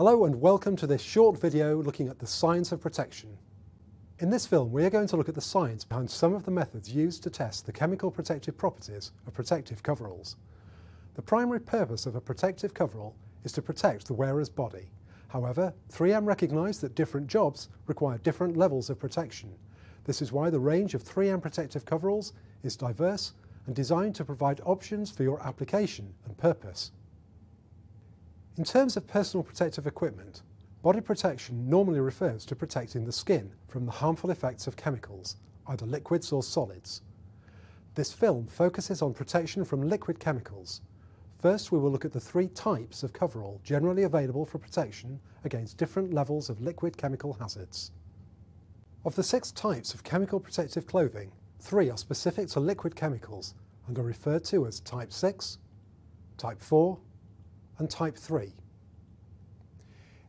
Hello and welcome to this short video looking at the science of protection. In this film we are going to look at the science behind some of the methods used to test the chemical protective properties of protective coveralls. The primary purpose of a protective coverall is to protect the wearer's body. However, 3M recognised that different jobs require different levels of protection. This is why the range of 3M protective coveralls is diverse and designed to provide options for your application and purpose. In terms of personal protective equipment, body protection normally refers to protecting the skin from the harmful effects of chemicals, either liquids or solids. This film focuses on protection from liquid chemicals. First, we will look at the three types of coverall generally available for protection against different levels of liquid chemical hazards. Of the six types of chemical protective clothing, three are specific to liquid chemicals and are referred to as Type 6, Type 4 and Type 3.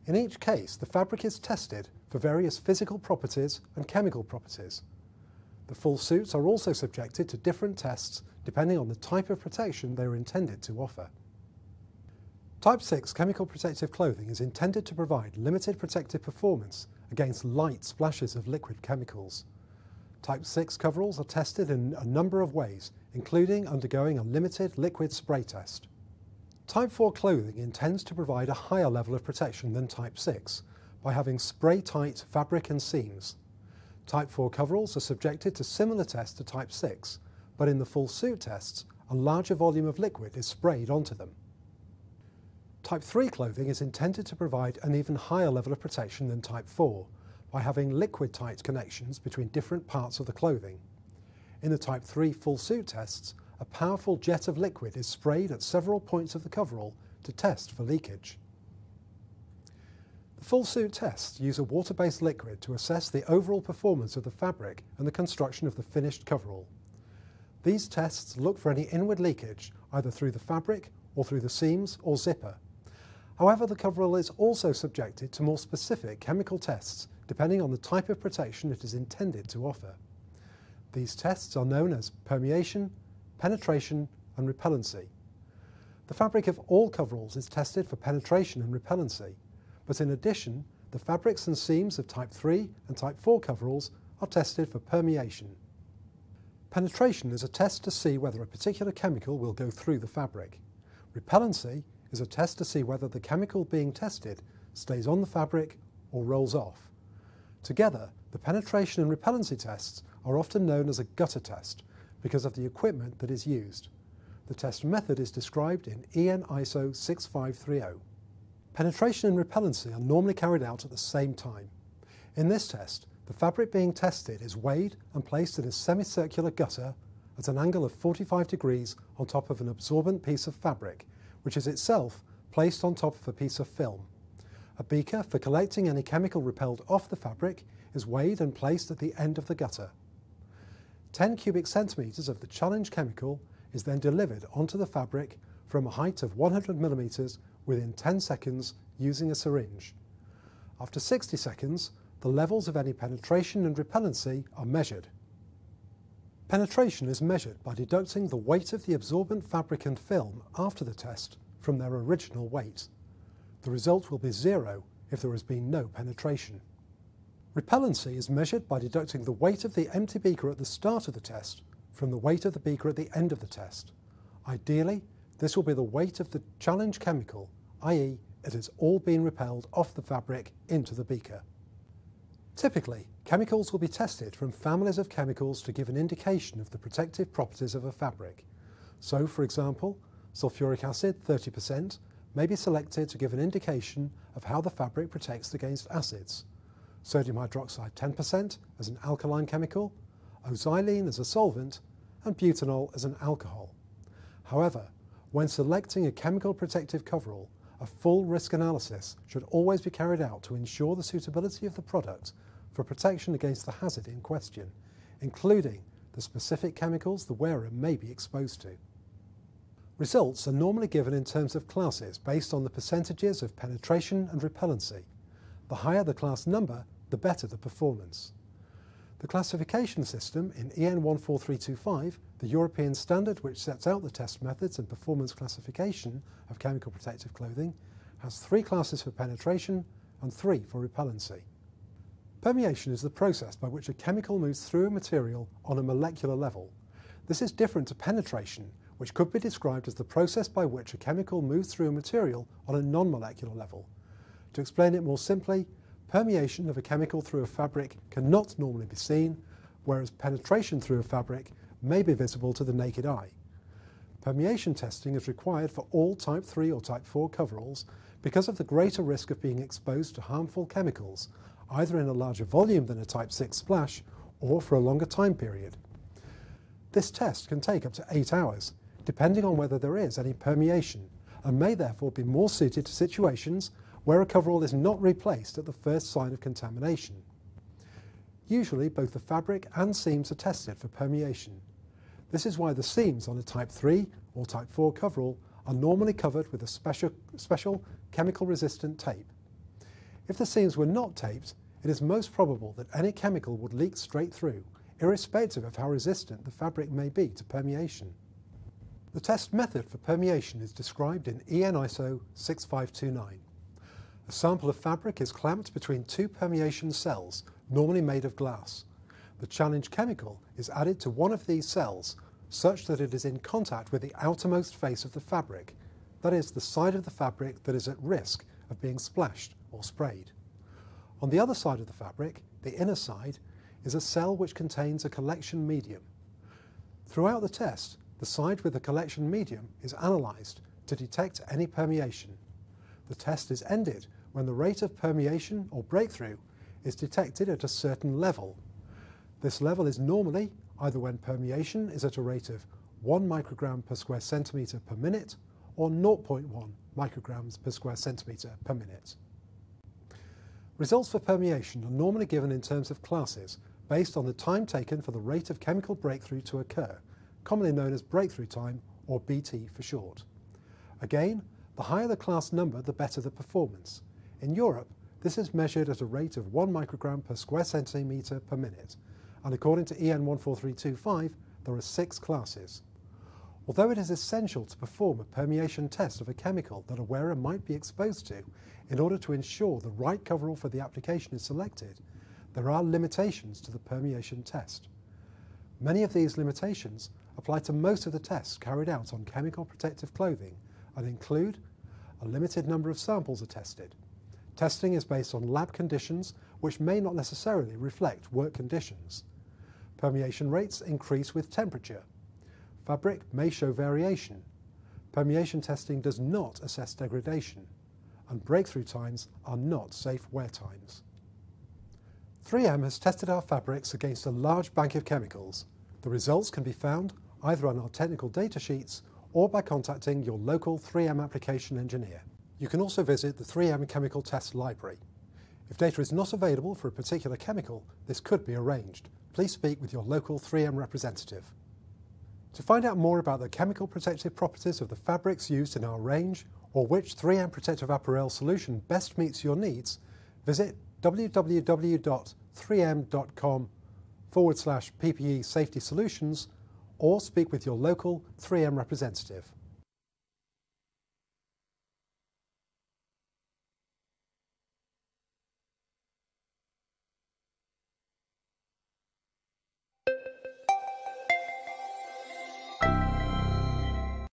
In each case, the fabric is tested for various physical properties and chemical properties. The full suits are also subjected to different tests depending on the type of protection they are intended to offer. Type 6 chemical protective clothing is intended to provide limited protective performance against light splashes of liquid chemicals. Type 6 coveralls are tested in a number of ways, including undergoing a limited liquid spray test. Type 4 clothing intends to provide a higher level of protection than Type 6 by having spray-tight fabric and seams. Type 4 coveralls are subjected to similar tests to Type 6, but in the full suit tests, a larger volume of liquid is sprayed onto them. Type 3 clothing is intended to provide an even higher level of protection than Type 4 by having liquid-tight connections between different parts of the clothing. In the Type 3 full suit tests, a powerful jet of liquid is sprayed at several points of the coverall to test for leakage. The full suit tests use a water-based liquid to assess the overall performance of the fabric and the construction of the finished coverall. These tests look for any inward leakage either through the fabric or through the seams or zipper. However, the coverall is also subjected to more specific chemical tests depending on the type of protection it is intended to offer. These tests are known as permeation, penetration and repellency. The fabric of all coveralls is tested for penetration and repellency, but in addition, the fabrics and seams of Type 3 and Type 4 coveralls are tested for permeation. Penetration is a test to see whether a particular chemical will go through the fabric. Repellency is a test to see whether the chemical being tested stays on the fabric or rolls off. Together, the penetration and repellency tests are often known as a gutter test because of the equipment that is used. The test method is described in EN ISO 6530. Penetration and repellency are normally carried out at the same time. In this test, the fabric being tested is weighed and placed in a semicircular gutter at an angle of 45 degrees on top of an absorbent piece of fabric, which is itself placed on top of a piece of film. A beaker for collecting any chemical repelled off the fabric is weighed and placed at the end of the gutter. 10 cubic centimetres of the challenge chemical is then delivered onto the fabric from a height of 100 millimetres within 10 seconds using a syringe. After 60 seconds, the levels of any penetration and repellency are measured. Penetration is measured by deducting the weight of the absorbent fabric and film after the test from their original weight. The result will be zero if there has been no penetration. Repellency is measured by deducting the weight of the empty beaker at the start of the test from the weight of the beaker at the end of the test. Ideally, this will be the weight of the challenge chemical, i.e. it has all been repelled off the fabric into the beaker. Typically, chemicals will be tested from families of chemicals to give an indication of the protective properties of a fabric. So, for example, sulfuric acid 30% may be selected to give an indication of how the fabric protects against acids sodium hydroxide 10% as an alkaline chemical, xylene as a solvent, and butanol as an alcohol. However, when selecting a chemical protective coverall, a full risk analysis should always be carried out to ensure the suitability of the product for protection against the hazard in question, including the specific chemicals the wearer may be exposed to. Results are normally given in terms of classes based on the percentages of penetration and repellency. The higher the class number, the better the performance. The classification system in EN 14325, the European standard which sets out the test methods and performance classification of chemical protective clothing, has three classes for penetration and three for repellency. Permeation is the process by which a chemical moves through a material on a molecular level. This is different to penetration, which could be described as the process by which a chemical moves through a material on a non-molecular level. To explain it more simply, permeation of a chemical through a fabric cannot normally be seen, whereas penetration through a fabric may be visible to the naked eye. Permeation testing is required for all type 3 or type 4 coveralls because of the greater risk of being exposed to harmful chemicals, either in a larger volume than a type 6 splash or for a longer time period. This test can take up to 8 hours, depending on whether there is any permeation, and may therefore be more suited to situations where a coverall is not replaced at the first sign of contamination. Usually both the fabric and seams are tested for permeation. This is why the seams on a Type 3 or Type 4 coverall are normally covered with a special, special chemical resistant tape. If the seams were not taped, it is most probable that any chemical would leak straight through, irrespective of how resistant the fabric may be to permeation. The test method for permeation is described in EN ISO 6529. A sample of fabric is clamped between two permeation cells, normally made of glass. The challenge chemical is added to one of these cells such that it is in contact with the outermost face of the fabric, that is, the side of the fabric that is at risk of being splashed or sprayed. On the other side of the fabric, the inner side, is a cell which contains a collection medium. Throughout the test, the side with the collection medium is analysed to detect any permeation. The test is ended when the rate of permeation or breakthrough is detected at a certain level. This level is normally either when permeation is at a rate of 1 microgram per square centimetre per minute or 0.1 micrograms per square centimetre per minute. Results for permeation are normally given in terms of classes based on the time taken for the rate of chemical breakthrough to occur commonly known as breakthrough time, or BT for short. Again, the higher the class number, the better the performance. In Europe, this is measured at a rate of 1 microgram per square centimetre per minute, and according to EN 14325, there are six classes. Although it is essential to perform a permeation test of a chemical that a wearer might be exposed to in order to ensure the right coverall for the application is selected, there are limitations to the permeation test. Many of these limitations apply to most of the tests carried out on chemical protective clothing and include a limited number of samples are tested. Testing is based on lab conditions which may not necessarily reflect work conditions. Permeation rates increase with temperature. Fabric may show variation. Permeation testing does not assess degradation. And breakthrough times are not safe wear times. 3M has tested our fabrics against a large bank of chemicals. The results can be found either on our technical data sheets or by contacting your local 3M application engineer. You can also visit the 3M Chemical Test Library. If data is not available for a particular chemical, this could be arranged. Please speak with your local 3M representative. To find out more about the chemical protective properties of the fabrics used in our range or which 3M Protective Apparel solution best meets your needs, visit www.3m.com forward slash PPE safety solutions or speak with your local 3M representative.